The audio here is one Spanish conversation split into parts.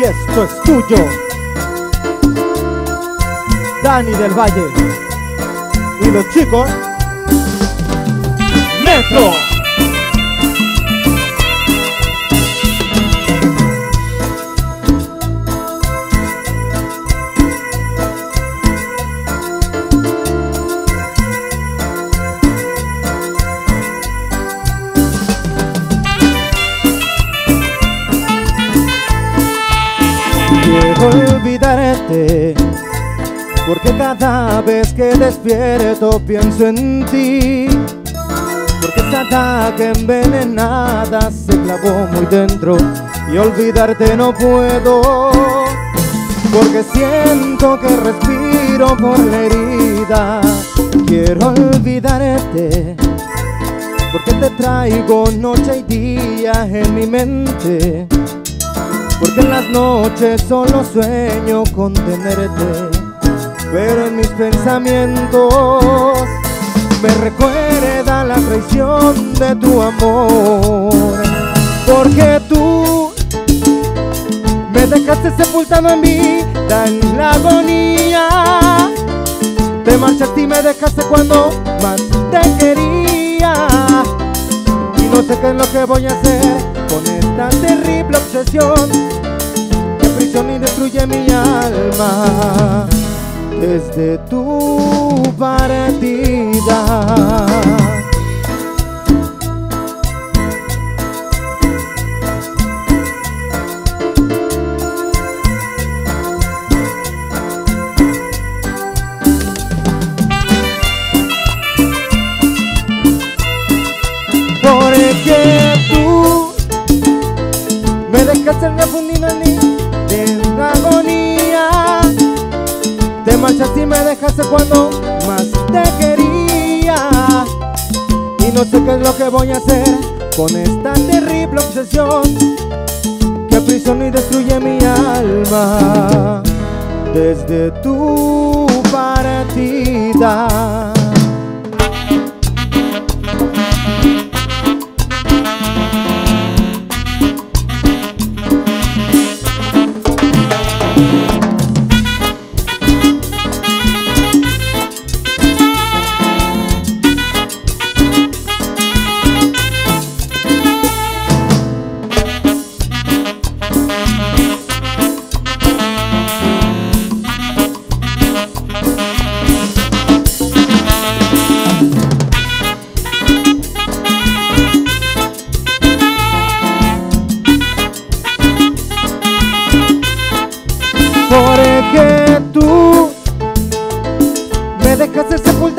y esto es tuyo. Dani del Valle y los chicos Metro. Quiero olvidarte Porque cada vez que despierto pienso en ti Porque esta ataque envenenada se clavó muy dentro Y olvidarte no puedo Porque siento que respiro por la herida. Quiero olvidarte Porque te traigo noche y día en mi mente porque en las noches solo sueño con tenerte Pero en mis pensamientos Me recuerda la traición de tu amor. Porque tú Me dejaste sepultando en vida en la agonía. Te marchaste y me dejaste cuando más te quería sé qué es lo que voy a hacer con esta terrible obsesión que prisión y destruye mi alma desde tu partida. Me dejaste refundido en mí de la agonía. Te marchaste y me dejaste cuando más te quería. Y no sé qué es lo que voy a hacer con esta terrible obsesión Que aprisiona y destruye mi alma. Desde tu partida Porque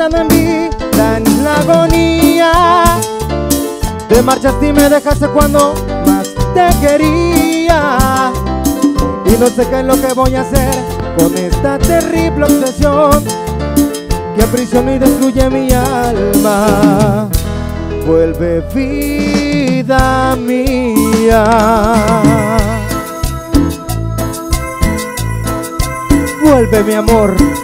sepultando en en la agonía. Te marchaste y me dejaste cuando más te quería. Y no sé qué es lo que voy a hacer con esta terrible obsesión Que aprisiona y destruye mi alma. Vuelve vida mía. Vuelve mi amor